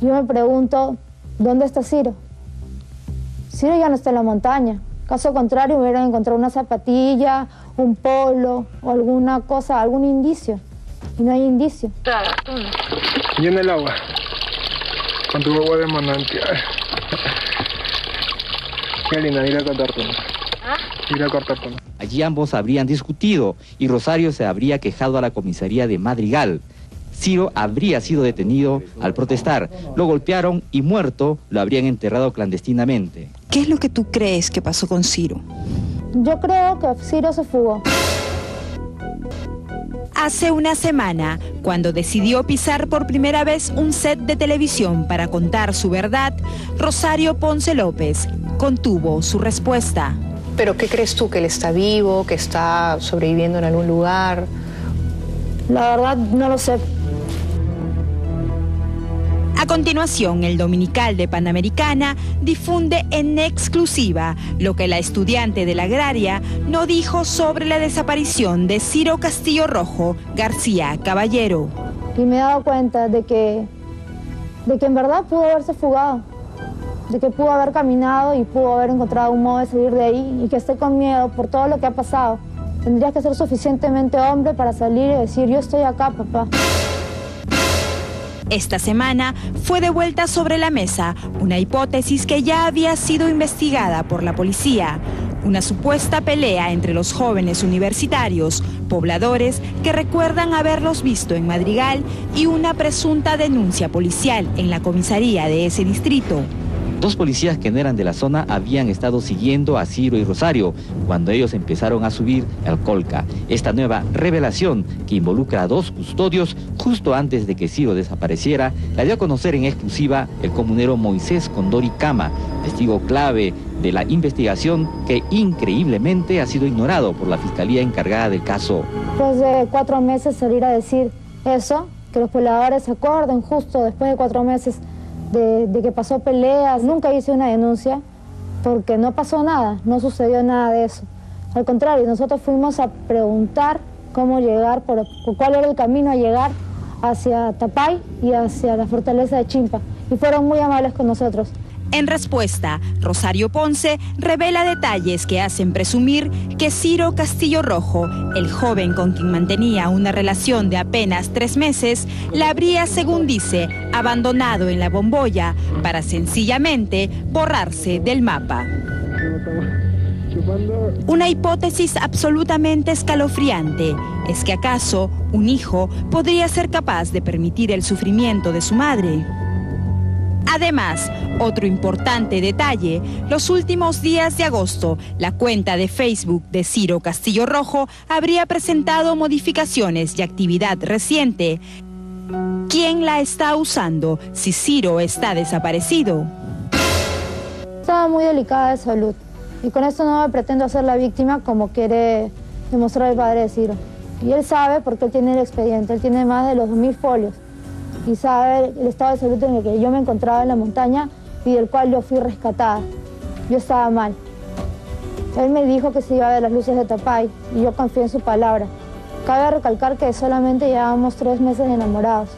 Yo me pregunto, ¿dónde está Ciro? Ciro ya no está en la montaña. Caso contrario, hubieran encontrado una zapatilla, un polo o alguna cosa, algún indicio. Y no hay indicio. Claro. Y en el agua, con tu agua de manantial. Karina, ir a cortar Ir a cortar Allí ambos habrían discutido y Rosario se habría quejado a la comisaría de Madrigal. Ciro habría sido detenido al protestar. Lo golpearon y muerto lo habrían enterrado clandestinamente. ¿Qué es lo que tú crees que pasó con Ciro? Yo creo que Ciro se fugó. Hace una semana, cuando decidió pisar por primera vez un set de televisión para contar su verdad, Rosario Ponce López contuvo su respuesta. ¿Pero qué crees tú? ¿Que él está vivo? ¿Que está sobreviviendo en algún lugar? La verdad no lo sé. A continuación, el Dominical de Panamericana difunde en exclusiva lo que la estudiante de la agraria no dijo sobre la desaparición de Ciro Castillo Rojo García Caballero. Y me he dado cuenta de que, de que en verdad pudo haberse fugado, de que pudo haber caminado y pudo haber encontrado un modo de salir de ahí y que esté con miedo por todo lo que ha pasado. Tendrías que ser suficientemente hombre para salir y decir, yo estoy acá, papá. Esta semana fue devuelta sobre la mesa una hipótesis que ya había sido investigada por la policía. Una supuesta pelea entre los jóvenes universitarios, pobladores que recuerdan haberlos visto en Madrigal y una presunta denuncia policial en la comisaría de ese distrito. Dos policías que no eran de la zona habían estado siguiendo a Ciro y Rosario cuando ellos empezaron a subir el Colca. Esta nueva revelación que involucra a dos custodios justo antes de que Ciro desapareciera la dio a conocer en exclusiva el comunero Moisés Condori Cama, testigo clave de la investigación que increíblemente ha sido ignorado por la fiscalía encargada del caso. Después de cuatro meses salir a decir eso, que los pobladores se acuerden justo después de cuatro meses de, que pasó peleas, nunca hice una denuncia porque no pasó nada, no sucedió nada de eso. Al contrario, nosotros fuimos a preguntar cómo llegar, por, cuál era el camino a llegar hacia Tapay y hacia la fortaleza de Chimpa. Y fueron muy amables con nosotros. En respuesta, Rosario Ponce revela detalles que hacen presumir que Ciro Castillo Rojo, el joven con quien mantenía una relación de apenas tres meses, la habría, según dice, abandonado en la bomboya para sencillamente borrarse del mapa. Una hipótesis absolutamente escalofriante es que acaso un hijo podría ser capaz de permitir el sufrimiento de su madre. Además, otro importante detalle, los últimos días de agosto, la cuenta de Facebook de Ciro Castillo Rojo habría presentado modificaciones y actividad reciente. ¿Quién la está usando si Ciro está desaparecido? Estaba muy delicada de salud y con esto no me pretendo hacer la víctima como quiere demostrar el padre de Ciro. Y él sabe porque él tiene el expediente, él tiene más de los 2.000 folios y sabe el estado de salud en el que yo me encontraba en la montaña y del cual yo fui rescatada. Yo estaba mal. Él me dijo que se iba a ver las luces de Tapay y yo confié en su palabra. Cabe recalcar que solamente llevábamos tres meses enamorados.